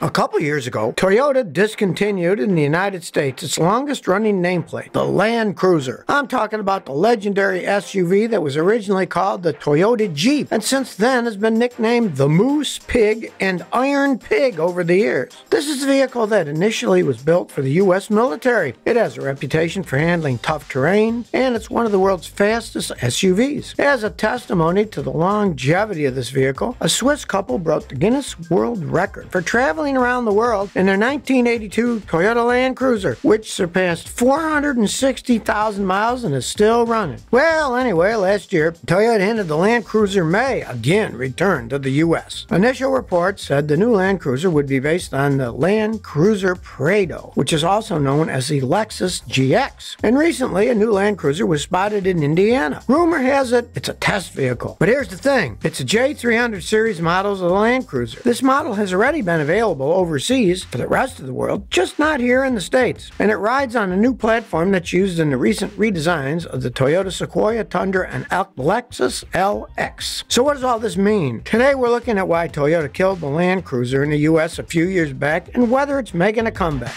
A couple years ago, Toyota discontinued in the United States its longest running nameplate, the Land Cruiser. I'm talking about the legendary SUV that was originally called the Toyota Jeep, and since then has been nicknamed the Moose, Pig, and Iron Pig over the years. This is a vehicle that initially was built for the U.S. military. It has a reputation for handling tough terrain, and it's one of the world's fastest SUVs. As a testimony to the longevity of this vehicle, a Swiss couple broke the Guinness World Record for traveling traveling around the world in their 1982 Toyota Land Cruiser, which surpassed 460,000 miles and is still running. Well, anyway, last year, Toyota hinted the Land Cruiser may again return to the U.S. Initial reports said the new Land Cruiser would be based on the Land Cruiser Prado, which is also known as the Lexus GX. And recently, a new Land Cruiser was spotted in Indiana. Rumor has it it's a test vehicle. But here's the thing it's a J300 series models of the Land Cruiser. This model has already been available available overseas for the rest of the world, just not here in the States. And it rides on a new platform that's used in the recent redesigns of the Toyota Sequoia Tundra and Lexus LX. So, what does all this mean? Today, we're looking at why Toyota killed the Land Cruiser in the US a few years back and whether it's making a comeback.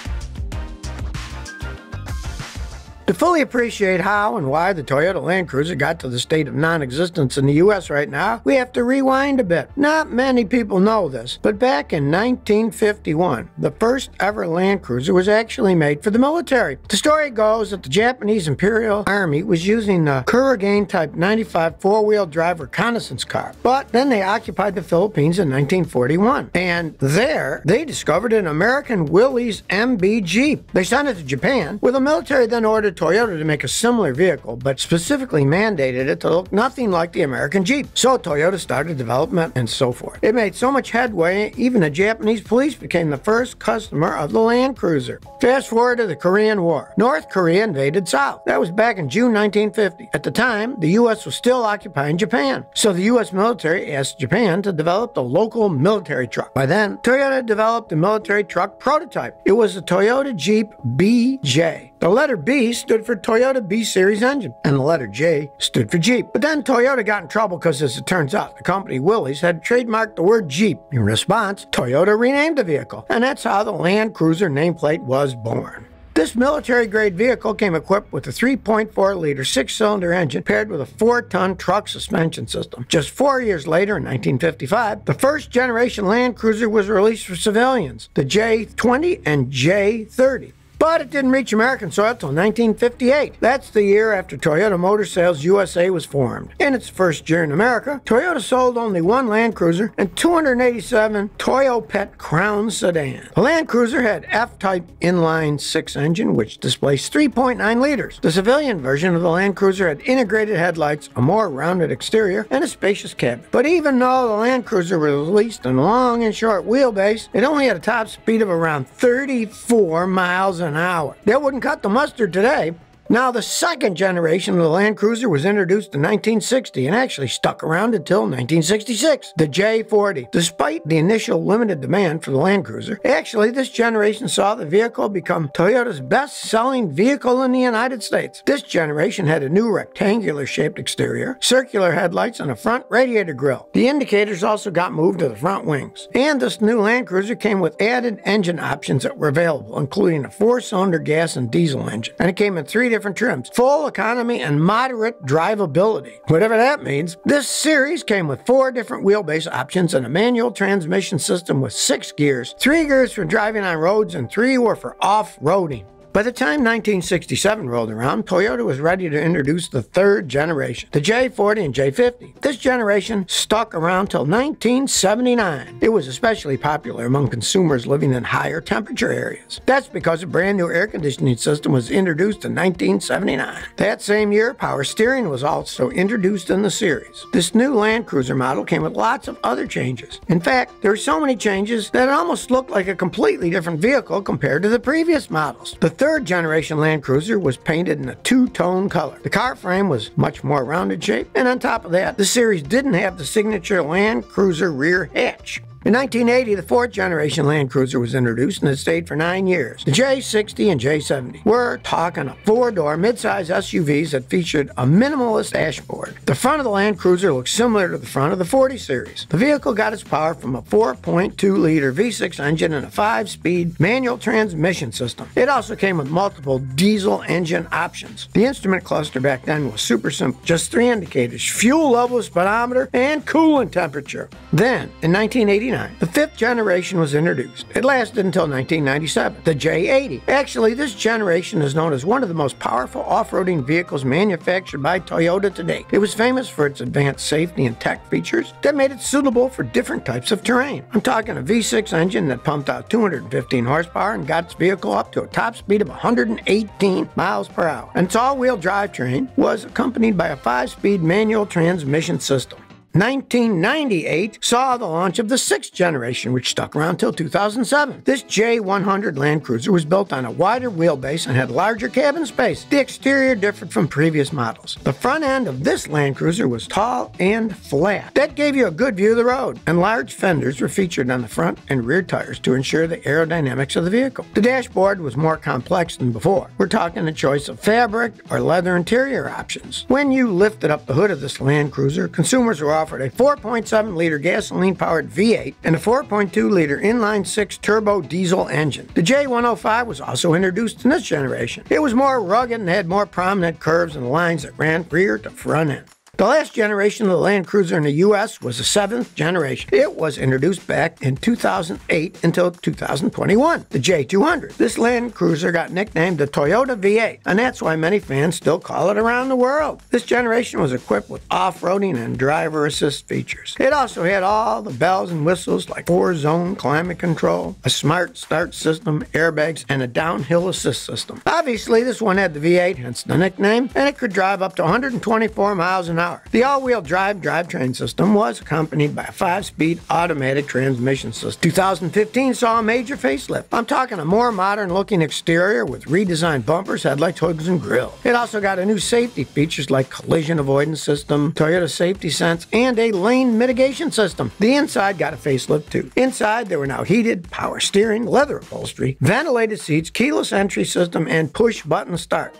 To fully appreciate how and why the Toyota Land Cruiser got to the state of non existence in the U.S. right now, we have to rewind a bit. Not many people know this, but back in 1951, the first ever Land Cruiser was actually made for the military. The story goes that the Japanese Imperial Army was using the Kurogane Type 95 four wheel drive reconnaissance car, but then they occupied the Philippines in 1941. And there, they discovered an American Willys MB Jeep. They sent it to Japan, where the military then ordered Toyota to make a similar vehicle, but specifically mandated it to look nothing like the American Jeep. So Toyota started development and so forth. It made so much headway, even the Japanese police became the first customer of the Land Cruiser. Fast forward to the Korean War. North Korea invaded South. That was back in June 1950. At the time, the U.S. was still occupying Japan. So the U.S. military asked Japan to develop the local military truck. By then, Toyota developed a military truck prototype. It was the Toyota Jeep BJ. The letter B stood for Toyota B Series engine, and the letter J stood for Jeep. But then Toyota got in trouble because, as it turns out, the company Willys had trademarked the word Jeep. In response, Toyota renamed the vehicle, and that's how the Land Cruiser nameplate was born. This military grade vehicle came equipped with a 3.4 liter six cylinder engine paired with a 4 ton truck suspension system. Just four years later, in 1955, the first generation Land Cruiser was released for civilians, the J20 and J30. But it didn't reach American soil until 1958. That's the year after Toyota Motor Sales USA was formed. In its first year in America, Toyota sold only one Land Cruiser and 287 Toyopet Crown sedan. The Land Cruiser had F-type inline six engine, which displaced 3.9 liters. The civilian version of the Land Cruiser had integrated headlights, a more rounded exterior, and a spacious cabin. But even though the Land Cruiser was released in long and short wheelbase, it only had a top speed of around 34 miles an an hour. That wouldn't cut the mustard today. Now, the second generation of the Land Cruiser was introduced in 1960 and actually stuck around until 1966, the J40. Despite the initial limited demand for the Land Cruiser, actually, this generation saw the vehicle become Toyota's best selling vehicle in the United States. This generation had a new rectangular shaped exterior, circular headlights, and a front radiator grille. The indicators also got moved to the front wings. And this new Land Cruiser came with added engine options that were available, including a four cylinder gas and diesel engine. And it came in three different different trims full economy and moderate drivability. Whatever that means. This series came with four different wheelbase options and a manual transmission system with six gears. Three gears for driving on roads and three were for off roading. By the time 1967 rolled around, Toyota was ready to introduce the third generation, the J40 and J50. This generation stuck around till 1979. It was especially popular among consumers living in higher temperature areas. That's because a brand new air conditioning system was introduced in 1979. That same year, power steering was also introduced in the series. This new Land Cruiser model came with lots of other changes. In fact, there were so many changes that it almost looked like a completely different vehicle compared to the previous models. The third generation Land Cruiser was painted in a two-tone color. The car frame was much more rounded shape, and on top of that, the series didn't have the signature Land Cruiser rear hatch. In 1980, the fourth generation Land Cruiser was introduced and it stayed for nine years. The J60 and J70. We're talking a four door midsize SUVs that featured a minimalist dashboard. The front of the Land Cruiser looks similar to the front of the 40 series. The vehicle got its power from a 4.2 liter V6 engine and a 5 speed manual transmission system. It also came with multiple diesel engine options. The instrument cluster back then was super simple just three indicators fuel level, speedometer, and coolant temperature. Then, in 1989, the fifth generation was introduced. It lasted until 1997, the J80. Actually, this generation is known as one of the most powerful off roading vehicles manufactured by Toyota today. It was famous for its advanced safety and tech features that made it suitable for different types of terrain. I'm talking a V6 engine that pumped out 215 horsepower and got its vehicle up to a top speed of 118 miles per hour. And its all wheel drivetrain was accompanied by a five speed manual transmission system. 1998 saw the launch of the sixth generation, which stuck around till 2007. This J100 Land Cruiser was built on a wider wheelbase and had larger cabin space. The exterior differed from previous models. The front end of this Land Cruiser was tall and flat. That gave you a good view of the road, and large fenders were featured on the front and rear tires to ensure the aerodynamics of the vehicle. The dashboard was more complex than before. We're talking a choice of fabric or leather interior options. When you lifted up the hood of this Land Cruiser, consumers were offered a 4.7 liter gasoline powered V8 and a 4.2 liter inline six turbo diesel engine. The J105 was also introduced in this generation. It was more rugged and had more prominent curves and lines that ran rear to front end. The last generation of the Land Cruiser in the U.S. was the seventh generation. It was introduced back in 2008 until 2021, the J200. This Land Cruiser got nicknamed the Toyota V8, and that's why many fans still call it around the world. This generation was equipped with off-roading and driver assist features. It also had all the bells and whistles like four-zone climate control, a smart start system, airbags, and a downhill assist system. Obviously, this one had the V8, hence the nickname, and it could drive up to 124 miles an hour The all-wheel drive drivetrain system was accompanied by a five-speed automatic transmission system. 2015 saw a major facelift. I'm talking a more modern-looking exterior with redesigned bumpers, headlights, hoods, and grille. It also got a new safety features like collision avoidance system, Toyota Safety Sense, and a lane mitigation system. The inside got a facelift too. Inside, there were now heated, power steering, leather upholstery, ventilated seats, keyless entry system, and push-button start.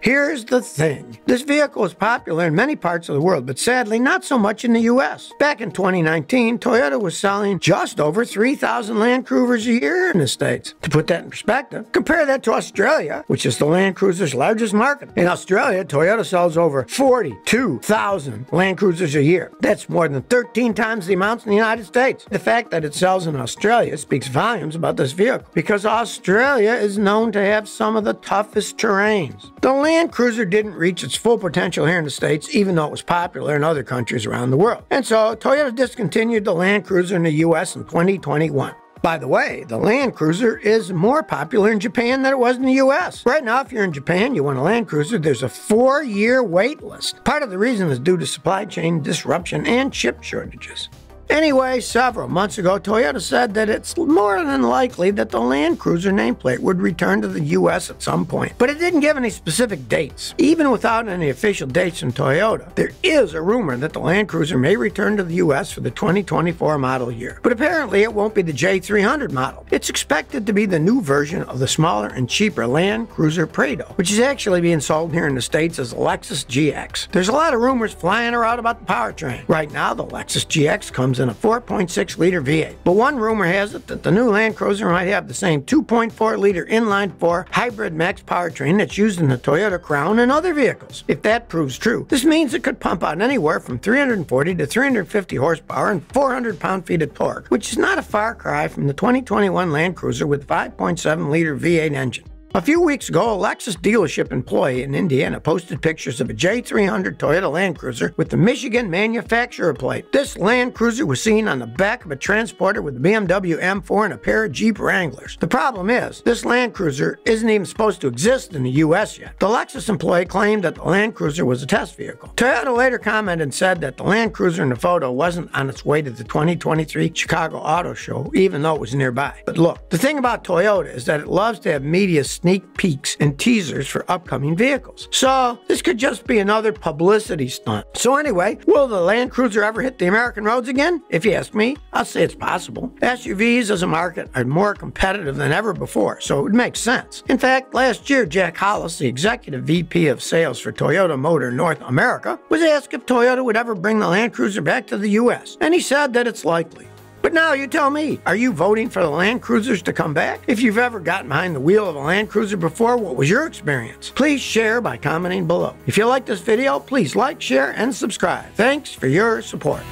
Here's the thing. This vehicle is popular in many parts of the world, but sadly not so much in the US. Back in 2019, Toyota was selling just over 3,000 Land Cruisers a year in the States. To put that in perspective, compare that to Australia, which is the Land Cruiser's largest market. In Australia, Toyota sells over 42,000 Land Cruisers a year. That's more than 13 times the amounts in the United States. The fact that it sells in Australia speaks volumes about this vehicle because Australia is known to have some of the toughest terrains. The Land Cruiser didn't reach its full potential here in the States, even though it was popular in other countries around the world. And so Toyota discontinued the Land Cruiser in the US in 2021. By the way, the Land Cruiser is more popular in Japan than it was in the US. Right now, if you're in Japan, you want a Land Cruiser, there's a four year wait list. Part of the reason is due to supply chain disruption and chip shortages. Anyway, several months ago, Toyota said that it's more than likely that the Land Cruiser nameplate would return to the U.S. at some point, but it didn't give any specific dates. Even without any official dates from Toyota, there is a rumor that the Land Cruiser may return to the U.S. for the 2024 model year. But apparently, it won't be the J300 model. It's expected to be the new version of the smaller and cheaper Land Cruiser Prado, which is actually being sold here in the States as Lexus GX. There's a lot of rumors flying around about the powertrain. Right now, the Lexus GX comes in a 4.6 liter V8. But one rumor has it that the new Land Cruiser might have the same 2.4 liter inline 4 hybrid max powertrain that's used in the Toyota Crown and other vehicles. If that proves true, this means it could pump out anywhere from 340 to 350 horsepower and 400 pound feet of torque, which is not a far cry from the 2021 Land Cruiser with 5.7 liter V8 engine. A few weeks ago, a Lexus dealership employee in Indiana posted pictures of a J300 Toyota Land Cruiser with the Michigan manufacturer plate. This Land Cruiser was seen on the back of a transporter with a BMW M4 and a pair of Jeep Wranglers. The problem is, this Land Cruiser isn't even supposed to exist in the US yet. The Lexus employee claimed that the Land Cruiser was a test vehicle. Toyota later commented and said that the Land Cruiser in the photo wasn't on its way to the 2023 Chicago Auto Show, even though it was nearby. But look, the thing about Toyota is that it loves to have media sneak peeks and teasers for upcoming vehicles. So, this could just be another publicity stunt. So, anyway, will the Land Cruiser ever hit the American roads again? If you ask me, I'll say it's possible. SUVs as a market are more competitive than ever before, so it would make sense. In fact, last year, Jack Hollis, the executive VP of sales for Toyota Motor North America, was asked if Toyota would ever bring the Land Cruiser back to the US, and he said that it's likely. But now you tell me, are you voting for the Land Cruisers to come back? If you've ever gotten behind the wheel of a Land Cruiser before, what was your experience? Please share by commenting below. If you like this video, please like, share, and subscribe. Thanks for your support.